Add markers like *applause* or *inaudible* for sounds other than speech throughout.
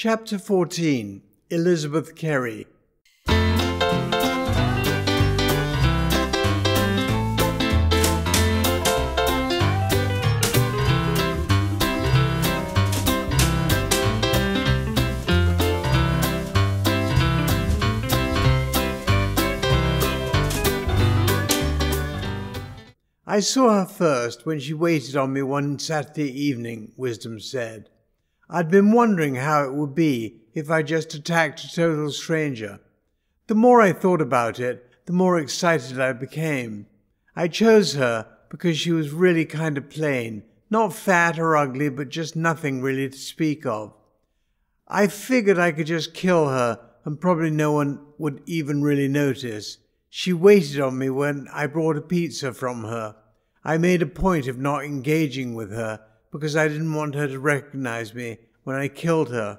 Chapter 14 Elizabeth Kerry I saw her first when she waited on me one Saturday evening, Wisdom said. I'd been wondering how it would be if I just attacked a total stranger. The more I thought about it, the more excited I became. I chose her because she was really kind of plain, not fat or ugly, but just nothing really to speak of. I figured I could just kill her and probably no one would even really notice. She waited on me when I brought a pizza from her. I made a point of not engaging with her because I didn't want her to recognize me when I killed her.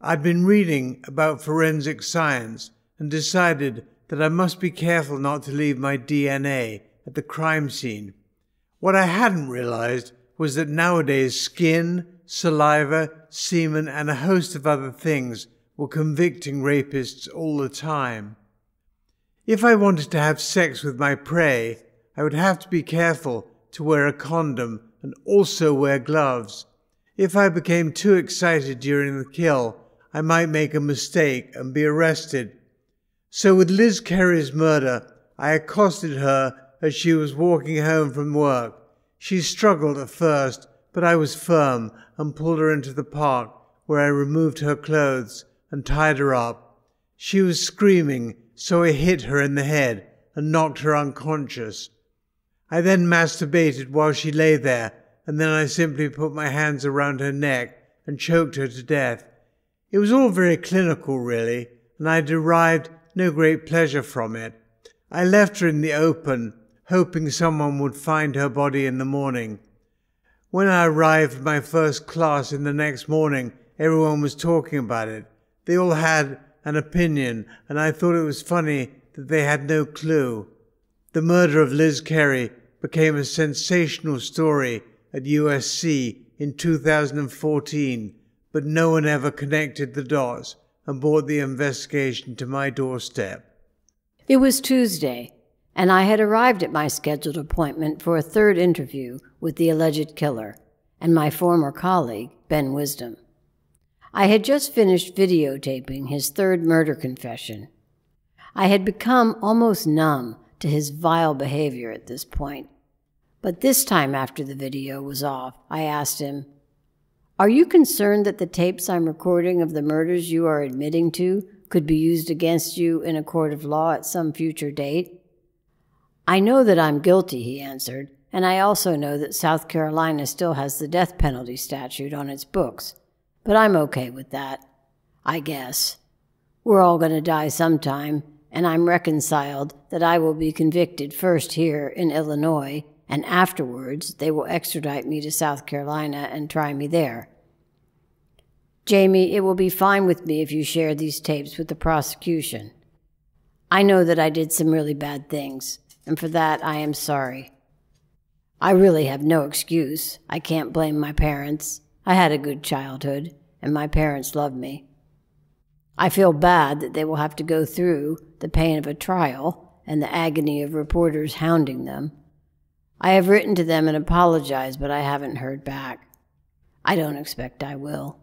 I'd been reading about forensic science and decided that I must be careful not to leave my DNA at the crime scene. What I hadn't realized was that nowadays skin, saliva, semen, and a host of other things were convicting rapists all the time. If I wanted to have sex with my prey, I would have to be careful to wear a condom and also wear gloves. If I became too excited during the kill, I might make a mistake and be arrested. So with Liz Kerry's murder, I accosted her as she was walking home from work. She struggled at first, but I was firm and pulled her into the park where I removed her clothes and tied her up. She was screaming so I hit her in the head and knocked her unconscious. I then masturbated while she lay there, and then I simply put my hands around her neck and choked her to death. It was all very clinical, really, and I derived no great pleasure from it. I left her in the open, hoping someone would find her body in the morning. When I arrived at my first class in the next morning, everyone was talking about it. They all had an opinion, and I thought it was funny that they had no clue. The murder of Liz Kerry became a sensational story at USC in 2014, but no one ever connected the dots and brought the investigation to my doorstep. It was Tuesday, and I had arrived at my scheduled appointment for a third interview with the alleged killer and my former colleague, Ben Wisdom. I had just finished videotaping his third murder confession. I had become almost numb to his vile behavior at this point. But this time, after the video was off, I asked him, Are you concerned that the tapes I'm recording of the murders you are admitting to could be used against you in a court of law at some future date? I know that I'm guilty, he answered, and I also know that South Carolina still has the death penalty statute on its books. But I'm okay with that. I guess. We're all going to die sometime, and I'm reconciled that I will be convicted first here in Illinois, and afterwards they will extradite me to South Carolina and try me there. Jamie, it will be fine with me if you share these tapes with the prosecution. I know that I did some really bad things, and for that I am sorry. I really have no excuse. I can't blame my parents. I had a good childhood, and my parents loved me. I feel bad that they will have to go through the pain of a trial and the agony of reporters hounding them. I have written to them and apologized, but I haven't heard back. I don't expect I will.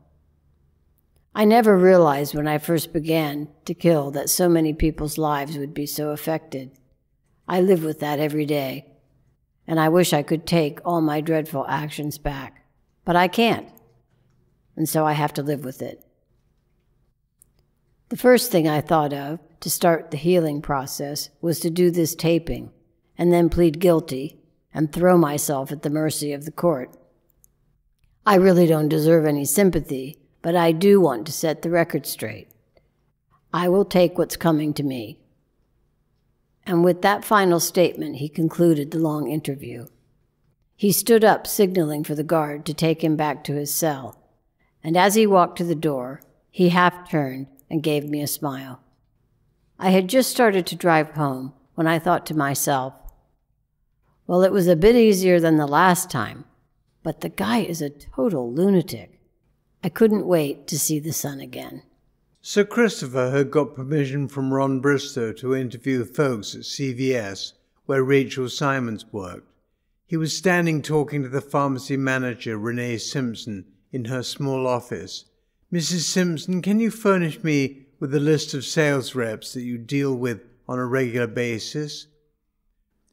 I never realized when I first began to kill that so many people's lives would be so affected. I live with that every day, and I wish I could take all my dreadful actions back. But I can't. And so I have to live with it. The first thing I thought of to start the healing process was to do this taping and then plead guilty and throw myself at the mercy of the court. I really don't deserve any sympathy, but I do want to set the record straight. I will take what's coming to me. And with that final statement, he concluded the long interview. He stood up, signaling for the guard to take him back to his cell. And as he walked to the door, he half turned and gave me a smile. I had just started to drive home when I thought to myself, well, it was a bit easier than the last time, but the guy is a total lunatic. I couldn't wait to see the sun again. Sir Christopher had got permission from Ron Bristow to interview folks at CVS, where Rachel Simons worked. He was standing talking to the pharmacy manager, Renee Simpson, in her small office. Mrs. Simpson, can you furnish me with a list of sales reps that you deal with on a regular basis?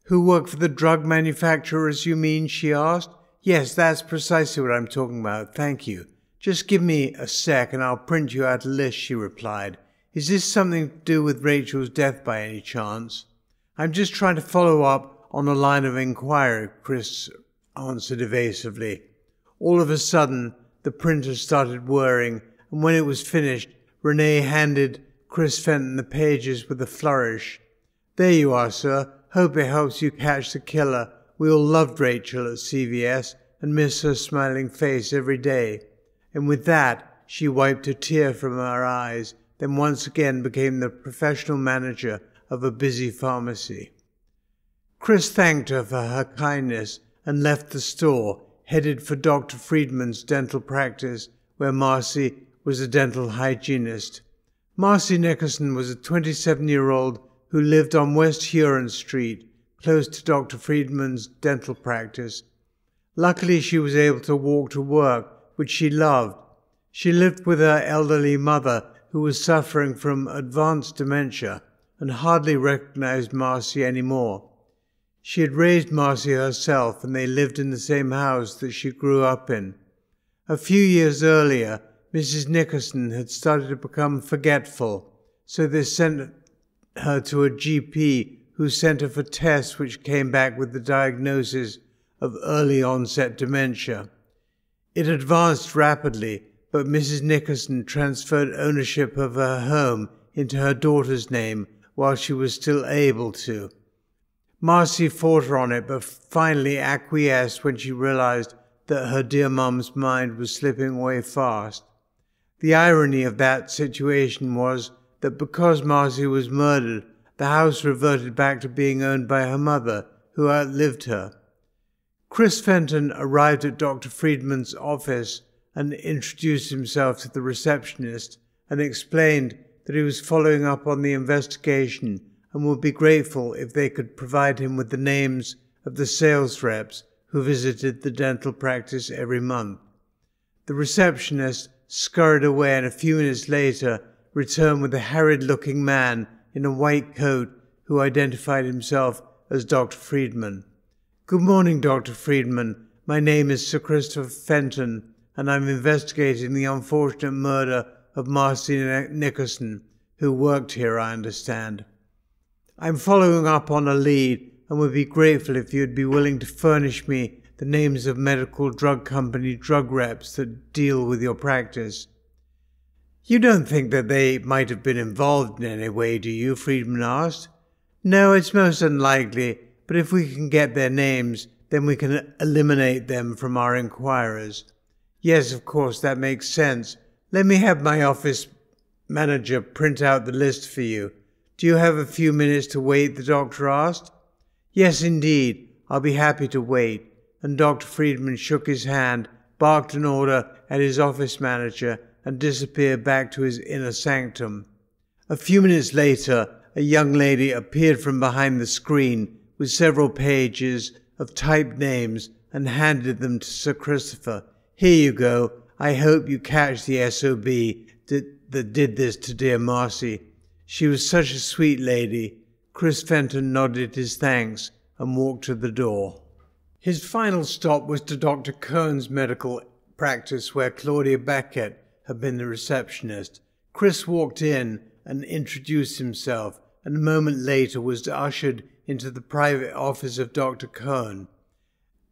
Who work for the drug manufacturers, you mean? she asked. Yes, that's precisely what I'm talking about. Thank you. Just give me a sec and I'll print you out a list, she replied. Is this something to do with Rachel's death by any chance? I'm just trying to follow up on a line of inquiry, Chris answered evasively. All of a sudden, the printer started whirring, and when it was finished, Renee handed Chris Fenton the pages with a flourish. There you are, sir. Hope it helps you catch the killer. We all loved Rachel at CVS and miss her smiling face every day and with that she wiped a tear from her eyes, then once again became the professional manager of a busy pharmacy. Chris thanked her for her kindness and left the store, headed for Dr. Friedman's dental practice, where Marcy was a dental hygienist. Marcy Nickerson was a 27 year old who lived on West Huron Street, close to Dr. Friedman's dental practice. Luckily, she was able to walk to work which she loved. She lived with her elderly mother, who was suffering from advanced dementia and hardly recognized Marcy anymore. She had raised Marcy herself, and they lived in the same house that she grew up in. A few years earlier, Mrs. Nickerson had started to become forgetful, so they sent her to a GP who sent her for tests which came back with the diagnosis of early onset dementia. It advanced rapidly, but Mrs. Nickerson transferred ownership of her home into her daughter's name while she was still able to. Marcy fought her on it, but finally acquiesced when she realized that her dear mum's mind was slipping away fast. The irony of that situation was that because Marcy was murdered, the house reverted back to being owned by her mother, who outlived her. Chris Fenton arrived at Dr. Friedman's office and introduced himself to the receptionist and explained that he was following up on the investigation and would be grateful if they could provide him with the names of the sales reps who visited the dental practice every month. The receptionist scurried away and a few minutes later returned with a harried looking man in a white coat who identified himself as Dr. Friedman. Good morning, Dr. Friedman. My name is Sir Christopher Fenton, and I'm investigating the unfortunate murder of Marcy Nickerson, who worked here, I understand. I'm following up on a lead and would be grateful if you'd be willing to furnish me the names of medical drug company drug reps that deal with your practice. You don't think that they might have been involved in any way, do you? Friedman asked. No, it's most unlikely but if we can get their names, then we can eliminate them from our inquirers. Yes, of course, that makes sense. Let me have my office manager print out the list for you. Do you have a few minutes to wait? the doctor asked. Yes, indeed. I'll be happy to wait. And Dr. Friedman shook his hand, barked an order at his office manager, and disappeared back to his inner sanctum. A few minutes later, a young lady appeared from behind the screen with several pages of typed names and handed them to Sir Christopher. Here you go. I hope you catch the SOB that, that did this to dear Marcy. She was such a sweet lady. Chris Fenton nodded his thanks and walked to the door. His final stop was to Dr. Kern's medical practice, where Claudia Beckett had been the receptionist. Chris walked in and introduced himself, and a moment later was ushered into the private office of Dr. Kern.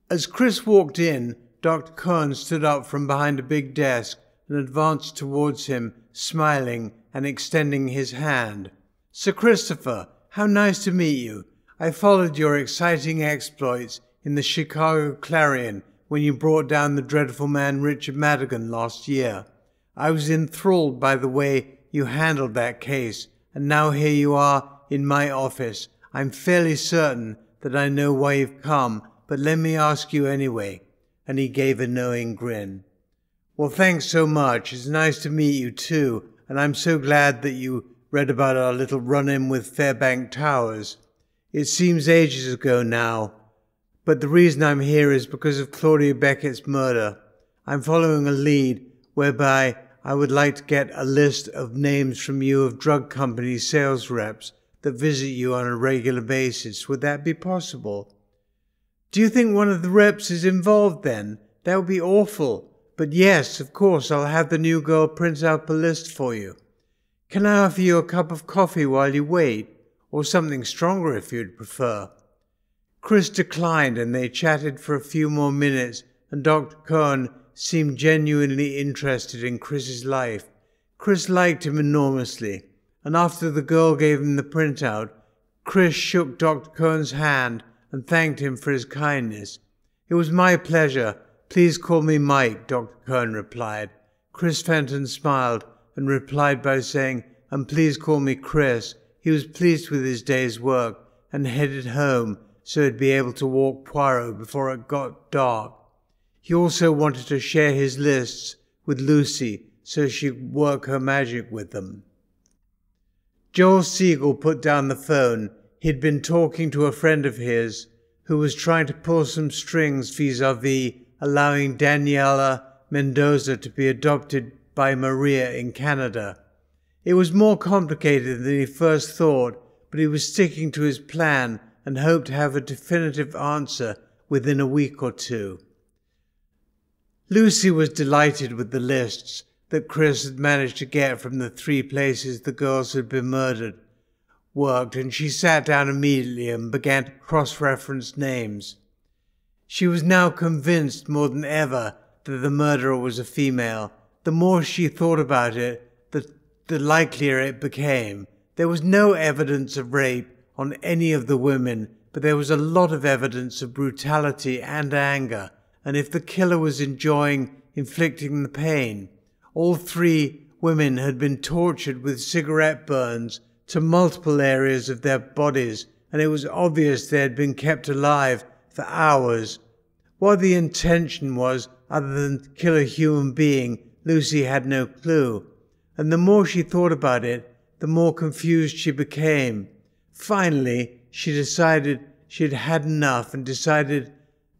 As Chris walked in, Dr. Kern stood up from behind a big desk and advanced towards him, smiling and extending his hand. Sir Christopher, how nice to meet you. I followed your exciting exploits in the Chicago Clarion when you brought down the dreadful man Richard Madigan last year. I was enthralled by the way you handled that case, and now here you are in my office, I'm fairly certain that I know why you've come, but let me ask you anyway. And he gave a knowing grin. Well, thanks so much. It's nice to meet you too, and I'm so glad that you read about our little run in with Fairbank Towers. It seems ages ago now, but the reason I'm here is because of Claudia Beckett's murder. I'm following a lead whereby I would like to get a list of names from you of drug company sales reps that visit you on a regular basis. Would that be possible? Do you think one of the reps is involved then? That would be awful. But yes, of course, I'll have the new girl print out the list for you. Can I offer you a cup of coffee while you wait? Or something stronger if you'd prefer? Chris declined and they chatted for a few more minutes, and Dr. Cohen seemed genuinely interested in Chris's life. Chris liked him enormously, and after the girl gave him the printout, Chris shook Dr. Cohen's hand and thanked him for his kindness. It was my pleasure, Please call me Mike, Dr. Cohen replied. Chris Fenton smiled and replied by saying, And please call me Chris. He was pleased with his day's work and headed home so he'd be able to walk Poirot before it got dark. He also wanted to share his lists with Lucy so she'd work her magic with them. Joel Siegel put down the phone. He'd been talking to a friend of his who was trying to pull some strings vis a vis allowing Daniela Mendoza to be adopted by Maria in Canada. It was more complicated than he first thought, but he was sticking to his plan and hoped to have a definitive answer within a week or two. Lucy was delighted with the lists that Chris had managed to get from the three places the girls had been murdered worked, and she sat down immediately and began to cross reference names. She was now convinced more than ever that the murderer was a female. The more she thought about it, the, the likelier it became. There was no evidence of rape on any of the women, but there was a lot of evidence of brutality and anger, and if the killer was enjoying inflicting the pain, all three women had been tortured with cigarette burns to multiple areas of their bodies, and it was obvious they had been kept alive for hours. What the intention was, other than to kill a human being, Lucy had no clue. And the more she thought about it, the more confused she became. Finally, she decided she'd had enough and decided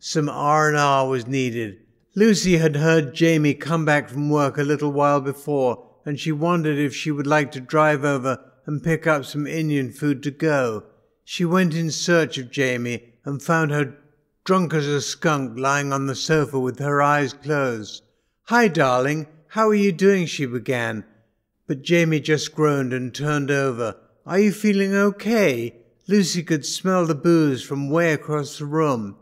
some R&R was needed. Lucy had heard Jamie come back from work a little while before, and she wondered if she would like to drive over and pick up some Indian food to go. She went in search of Jamie and found her drunk as a skunk, lying on the sofa with her eyes closed. Hi, darling, how are you doing? she began. But Jamie just groaned and turned over. Are you feeling okay? Lucy could smell the booze from way across the room.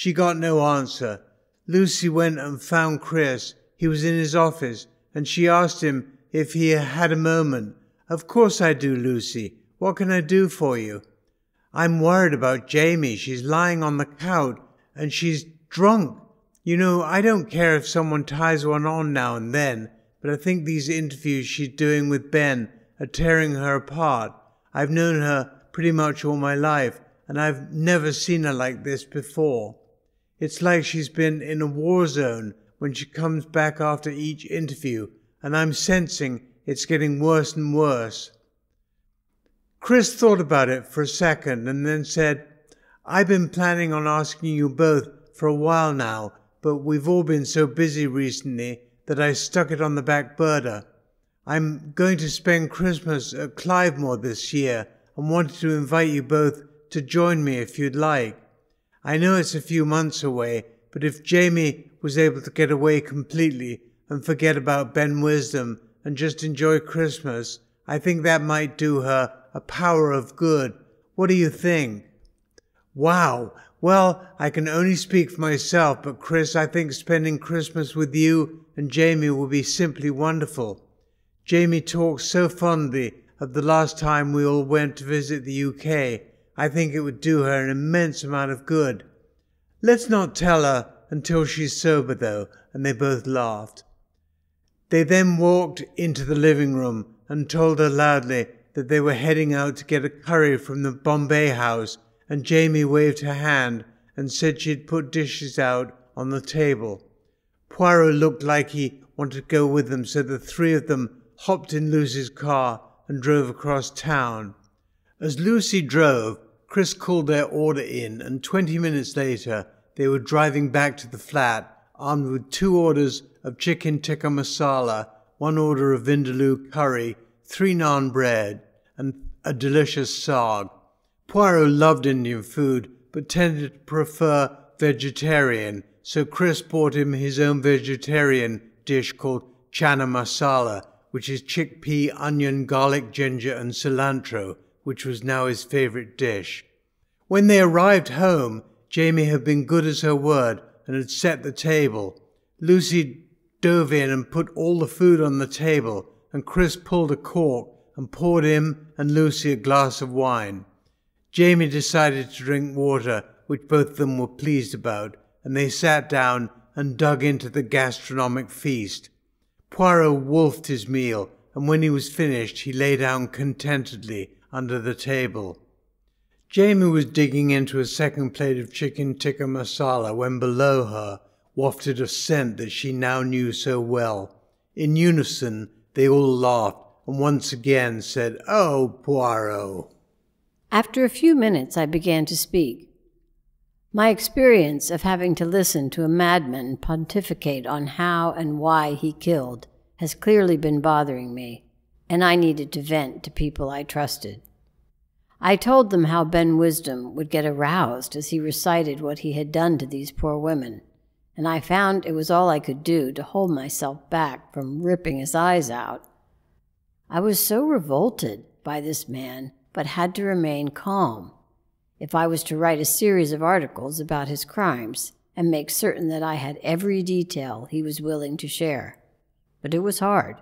She got no answer. Lucy went and found Chris. He was in his office, and she asked him if he had a moment. Of course I do, Lucy. What can I do for you? I'm worried about Jamie. She's lying on the couch and she's drunk. You know, I don't care if someone ties one on now and then, but I think these interviews she's doing with Ben are tearing her apart. I've known her pretty much all my life, and I've never seen her like this before. It's like she's been in a war zone when she comes back after each interview, and I'm sensing it's getting worse and worse. Chris thought about it for a second and then said, I've been planning on asking you both for a while now, but we've all been so busy recently that I stuck it on the back burner. I'm going to spend Christmas at Clivemore this year and wanted to invite you both to join me if you'd like. I know it's a few months away, but if Jamie was able to get away completely and forget about Ben Wisdom and just enjoy Christmas, I think that might do her a power of good. What do you think? Wow. Well, I can only speak for myself, but Chris, I think spending Christmas with you and Jamie will be simply wonderful. Jamie talks so fondly of the last time we all went to visit the UK. I think it would do her an immense amount of good. Let's not tell her until she's sober, though, and they both laughed. They then walked into the living room and told her loudly that they were heading out to get a curry from the Bombay house and Jamie waved her hand and said she'd put dishes out on the table. Poirot looked like he wanted to go with them, so the three of them hopped in Lucy's car and drove across town. As Lucy drove, Chris called their order in, and 20 minutes later, they were driving back to the flat, armed with two orders of chicken tikka masala, one order of vindaloo curry, three naan bread, and a delicious saag. Poirot loved Indian food, but tended to prefer vegetarian, so Chris bought him his own vegetarian dish called chana masala, which is chickpea, onion, garlic, ginger, and cilantro, which was now his favorite dish. When they arrived home, Jamie had been good as her word and had set the table. Lucy dove in and put all the food on the table, and Chris pulled a cork and poured him and Lucy a glass of wine. Jamie decided to drink water, which both of them were pleased about, and they sat down and dug into the gastronomic feast. Poirot wolfed his meal, and when he was finished, he lay down contentedly under the table. Jamie was digging into a second plate of chicken tikka masala when below her wafted a scent that she now knew so well. In unison, they all laughed and once again said, Oh, Poirot. After a few minutes, I began to speak. My experience of having to listen to a madman pontificate on how and why he killed has clearly been bothering me, and I needed to vent to people I trusted. I told them how Ben Wisdom would get aroused as he recited what he had done to these poor women, and I found it was all I could do to hold myself back from ripping his eyes out. I was so revolted by this man, but had to remain calm if I was to write a series of articles about his crimes and make certain that I had every detail he was willing to share. But it was hard.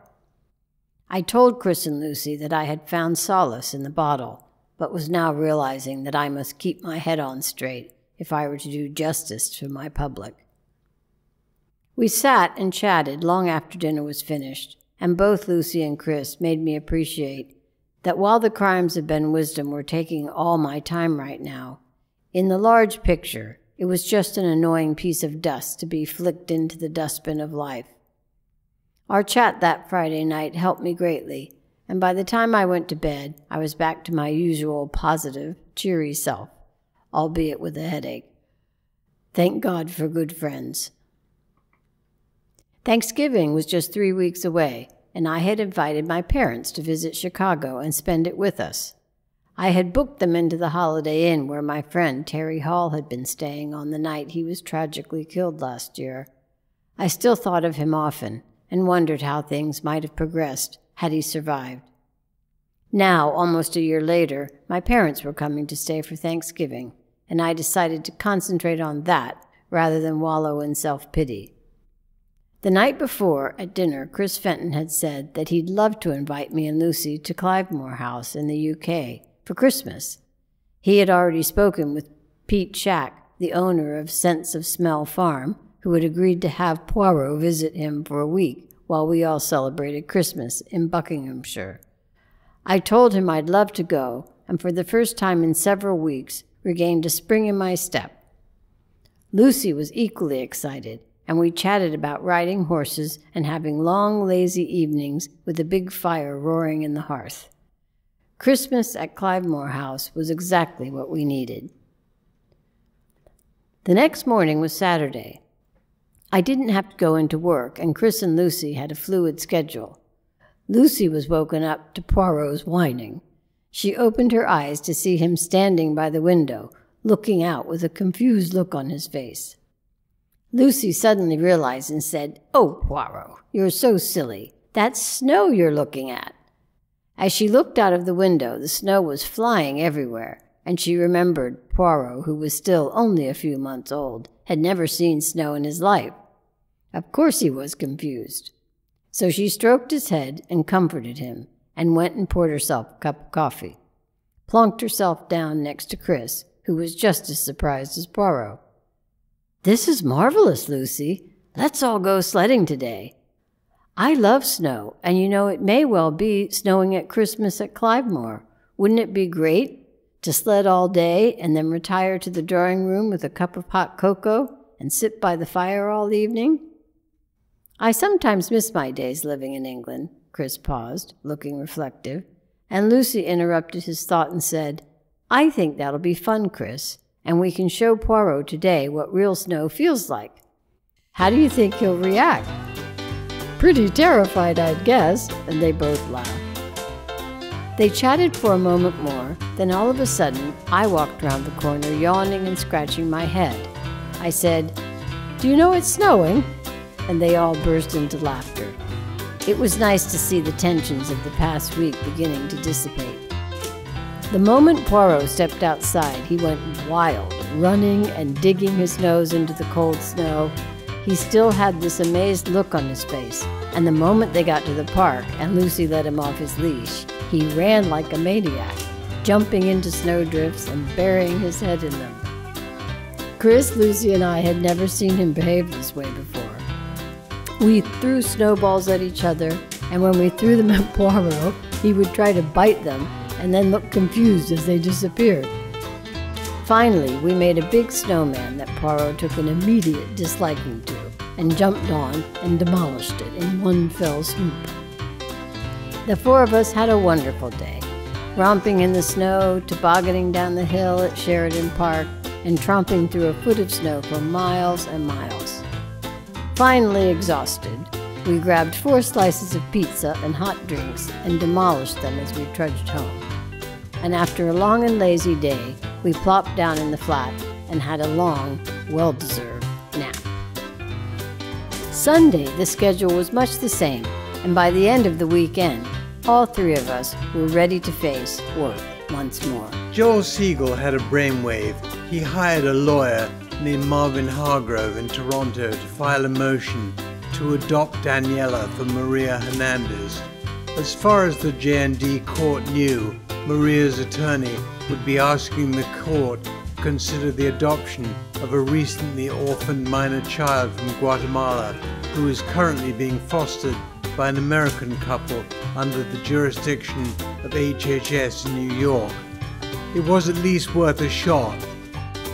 I told Chris and Lucy that I had found solace in the bottle but was now realizing that I must keep my head on straight if I were to do justice to my public. We sat and chatted long after dinner was finished, and both Lucy and Chris made me appreciate that while the crimes of Ben Wisdom were taking all my time right now, in the large picture, it was just an annoying piece of dust to be flicked into the dustbin of life. Our chat that Friday night helped me greatly and by the time I went to bed, I was back to my usual positive, cheery self, albeit with a headache. Thank God for good friends. Thanksgiving was just three weeks away, and I had invited my parents to visit Chicago and spend it with us. I had booked them into the Holiday Inn where my friend Terry Hall had been staying on the night he was tragically killed last year. I still thought of him often and wondered how things might have progressed had he survived. Now, almost a year later, my parents were coming to stay for Thanksgiving, and I decided to concentrate on that rather than wallow in self pity. The night before, at dinner, Chris Fenton had said that he'd love to invite me and Lucy to Clivemore House in the UK for Christmas. He had already spoken with Pete Shack, the owner of Sense of Smell Farm, who had agreed to have Poirot visit him for a week while we all celebrated Christmas in Buckinghamshire. I told him I'd love to go, and for the first time in several weeks regained a spring in my step. Lucy was equally excited, and we chatted about riding horses and having long, lazy evenings with a big fire roaring in the hearth. Christmas at Clivemore House was exactly what we needed. The next morning was Saturday, I didn't have to go into work, and Chris and Lucy had a fluid schedule. Lucy was woken up to Poirot's whining. She opened her eyes to see him standing by the window, looking out with a confused look on his face. Lucy suddenly realized and said, Oh, Poirot, you're so silly. That's snow you're looking at. As she looked out of the window, the snow was flying everywhere, and she remembered Poirot, who was still only a few months old, had never seen snow in his life. Of course he was confused. So she stroked his head and comforted him, and went and poured herself a cup of coffee, plunked herself down next to Chris, who was just as surprised as Poirot. This is marvelous, Lucy. Let's all go sledding today. I love snow, and you know it may well be snowing at Christmas at Clivemore. Wouldn't it be great to sled all day and then retire to the drawing room with a cup of hot cocoa and sit by the fire all evening? I sometimes miss my days living in England. Chris paused, looking reflective, and Lucy interrupted his thought and said, I think that'll be fun, Chris, and we can show Poirot today what real snow feels like. How do you think he'll react? Pretty terrified, I'd guess, and they both laughed. They chatted for a moment more, then all of a sudden, I walked round the corner, yawning and scratching my head. I said, Do you know it's snowing? And they all burst into laughter. It was nice to see the tensions of the past week beginning to dissipate. The moment Poirot stepped outside, he went wild, running and digging his nose into the cold snow. He still had this amazed look on his face, and the moment they got to the park and Lucy let him off his leash, he ran like a maniac, jumping into snowdrifts and burying his head in them. Chris, Lucy, and I had never seen him behave this way before. We threw snowballs at each other, and when we threw them *laughs* at Poirot, he would try to bite them and then look confused as they disappeared. Finally, we made a big snowman that Poirot took an immediate disliking to and jumped on and demolished it in one fell swoop. The four of us had a wonderful day, romping in the snow, tobogganing down the hill at Sheridan Park, and tromping through a foot of snow for miles and miles. Finally exhausted, we grabbed four slices of pizza and hot drinks and demolished them as we trudged home. And after a long and lazy day, we plopped down in the flat and had a long, well deserved nap. Sunday, the schedule was much the same, and by the end of the weekend, all three of us were ready to face work once more. Joel Siegel had a brainwave. He hired a lawyer named Marvin Hargrove in Toronto to file a motion to adopt Daniela for Maria Hernandez. As far as the JND court knew, Maria's attorney would be asking the court to consider the adoption of a recently orphaned minor child from Guatemala who is currently being fostered by an American couple under the jurisdiction of HHS in New York. It was at least worth a shot.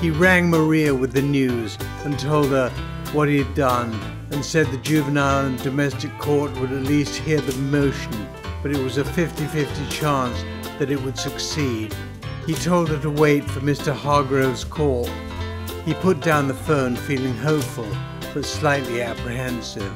He rang Maria with the news and told her what he had done and said the juvenile and domestic court would at least hear the motion, but it was a 50 50 chance that it would succeed. He told her to wait for Mr. Hargrove's call. He put down the phone feeling hopeful but slightly apprehensive.